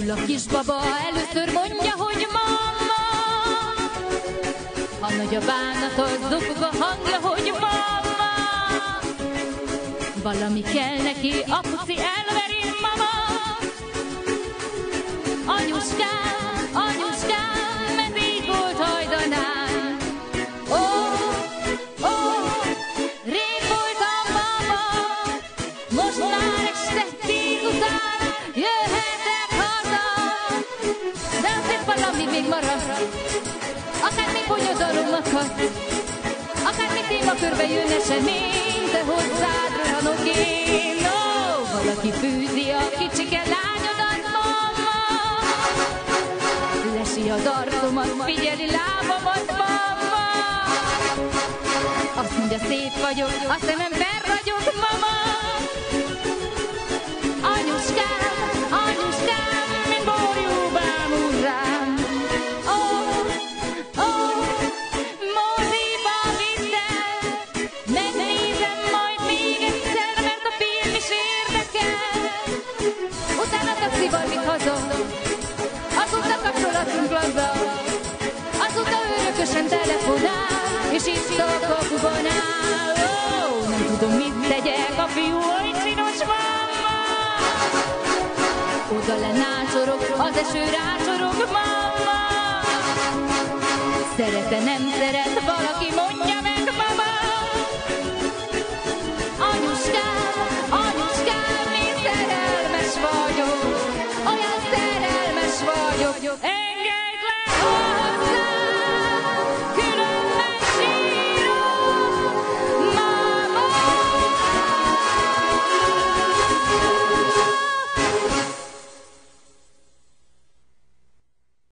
a kisbaba először mondja, hogy mama. A nagy a bánatot dugva hangja, hogy mama. Valami kell neki, apuci elveri mama. Anyuskám, anyuskám, így volt hajdanán. Ó, ó, rég voltam mama, most már este marad, akár még bonyodalomakat, akár még témakörbe jön esemény, de hozzád rohanok én. Ó, valaki fűzi a kicsike lányodat, mama. Lesi az arcomat, figyeli lábamat, mama. Azt mondja, szép vagyok, a szemem berragyog, mama. Vitt haza, azóta kapcsolatunk laza, azóta örökösen telefonál, és itt a kapuban áll. Ó, nem tudom, mit tegyek, a fiú oly csinos mama. Oda lenácsorog, az eső rácsorog, mama. Szerete, nem szeret, valami Engage, let